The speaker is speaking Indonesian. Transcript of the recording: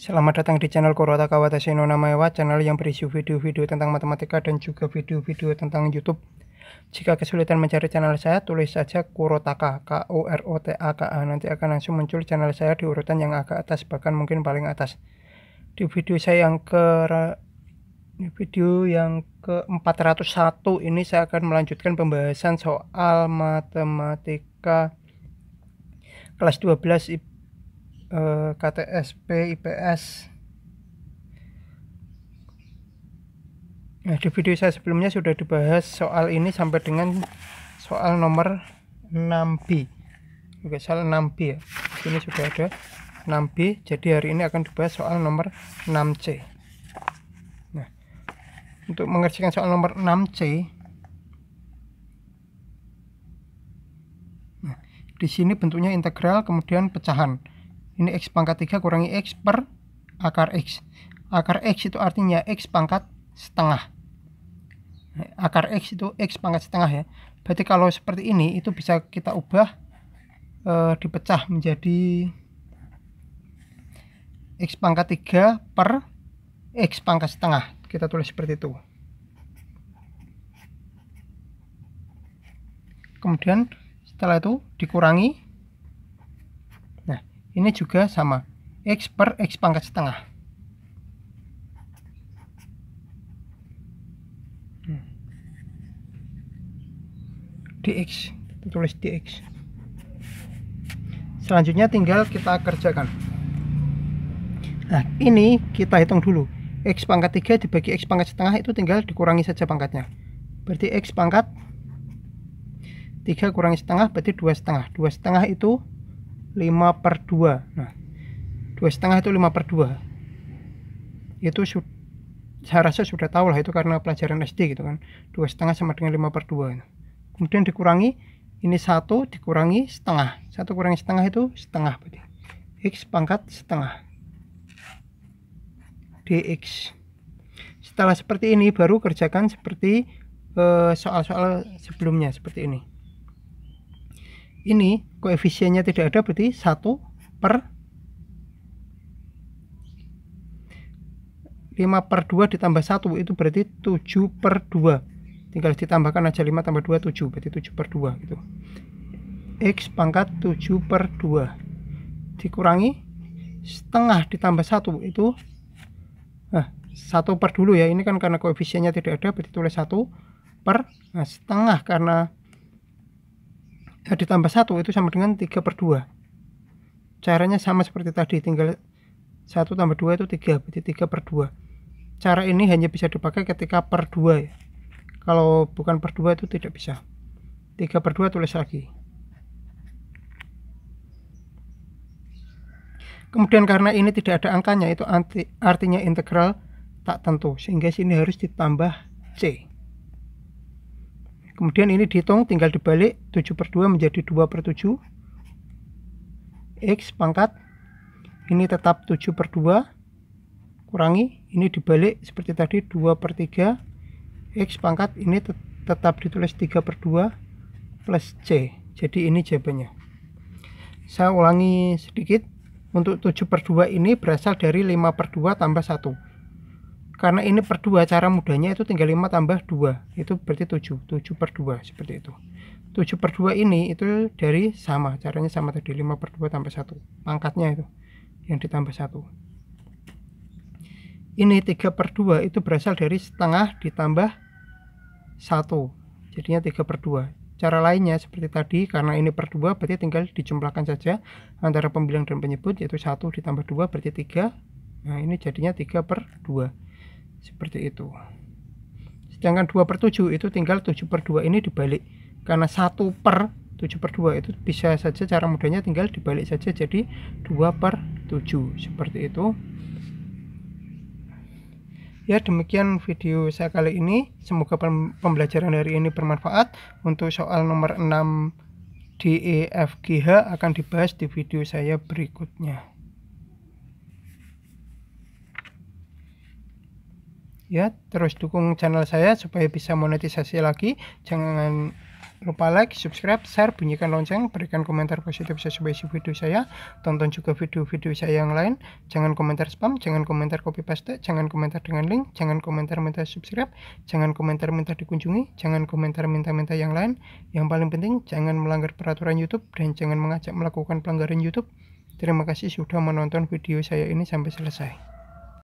Selamat datang di channel Kurota Kawatashi no Namaewa, channel yang berisi video-video tentang matematika dan juga video-video tentang YouTube. Jika kesulitan mencari channel saya, tulis saja Kurotaka, K U R O T A K A. Nanti akan langsung muncul channel saya di urutan yang agak atas, bahkan mungkin paling atas. Di video saya yang ke di video yang ke-401 ini saya akan melanjutkan pembahasan soal matematika kelas 12 uh, eh, KTSP IPS Nah, di video saya sebelumnya sudah dibahas soal ini sampai dengan soal nomor 6B. Oke, soal 6B ya. Ini sudah ada 6B, jadi hari ini akan dibahas soal nomor 6C. Nah, untuk mengerjakan soal nomor 6C, nah, di sini bentuknya integral, kemudian pecahan ini x pangkat 3 kurangi x per akar x. Akar x itu artinya x pangkat setengah. Akar x itu x pangkat setengah ya. Berarti kalau seperti ini itu bisa kita ubah e, dipecah menjadi x pangkat 3 per x pangkat setengah. Kita tulis seperti itu. Kemudian setelah itu dikurangi ini juga sama. X per x pangkat setengah. Hmm. dx. Tulis dx. Selanjutnya tinggal kita kerjakan. Nah ini kita hitung dulu. X pangkat 3 dibagi x pangkat setengah itu tinggal dikurangi saja pangkatnya. Berarti x pangkat 3 kurangi setengah berarti dua setengah. Dua setengah itu 5 per 2 nah dua setengah itu 5 per 2 itu saya rasa sudah tahu lah itu karena pelajaran SD gitu kan. Dua setengah sama dengan 5 per 2 kemudian dikurangi ini satu dikurangi setengah. Satu kurangi setengah itu setengah berarti. X pangkat setengah. Dx setelah seperti ini baru kerjakan seperti eh, soal-soal uh, sebelumnya seperti ini ini koefisiennya tidak ada berarti 1 per 5 per 2 ditambah 1 itu berarti 7 per 2 tinggal ditambahkan aja 5 tambah 2 7 berarti 7 per 2 gitu. X pangkat 7 per 2 dikurangi setengah ditambah 1 itu nah, 1 per dulu ya. Ini kan karena koefisiennya tidak ada berarti tulis 1 per nah, setengah karena ditambah satu itu sama dengan 3 per 2 caranya sama seperti tadi tinggal 1 tambah 2 itu 3 berarti 3 per 2 cara ini hanya bisa dipakai ketika per 2 ya. Kalau bukan per 2 itu tidak bisa. 3 per 2 tulis lagi. Kemudian karena ini tidak ada angkanya itu artinya integral tak tentu sehingga sini harus ditambah C kemudian ini dihitung tinggal dibalik 7 per 2 menjadi 2 per 7 X pangkat ini tetap 7 per 2 kurangi ini dibalik seperti tadi 2 per 3 X pangkat ini tet tetap ditulis 3 per 2 plus C. Jadi ini jawabannya saya ulangi sedikit untuk 7 per 2 ini berasal dari 5 per 2 tambah 1 karena ini per 2 cara mudahnya itu tinggal 5 tambah 2 itu berarti 7 7 per 2 seperti itu. 7 per 2 ini itu dari sama caranya sama tadi 5 per 2 tambah 1 pangkatnya itu yang ditambah 1 ini 3 per 2 itu berasal dari setengah ditambah 1 jadinya 3 per 2 cara lainnya seperti tadi karena ini per 2 berarti tinggal dijumlahkan saja antara pembilang dan penyebut yaitu 1 ditambah 2 berarti 3 nah ini jadinya 3 per 2 seperti itu. Sedangkan 2 per 7 itu tinggal 7 per 2 ini dibalik. Karena 1 per 7 per 2 itu bisa saja cara mudahnya tinggal dibalik saja jadi 2 per 7 seperti itu. Ya demikian video saya kali ini. Semoga pembelajaran hari ini bermanfaat. Untuk soal nomor 6 DEFGH akan dibahas di video saya berikutnya ya terus dukung channel saya supaya bisa monetisasi lagi jangan lupa like, subscribe, share, bunyikan lonceng, berikan komentar positif sesuai isi video saya, tonton juga video-video saya yang lain, jangan komentar spam, jangan komentar copy paste, jangan komentar dengan link, jangan komentar minta subscribe, jangan komentar minta dikunjungi, jangan komentar minta-minta yang lain, yang paling penting jangan melanggar peraturan YouTube dan jangan mengajak melakukan pelanggaran YouTube. Terima kasih sudah menonton video saya ini sampai selesai.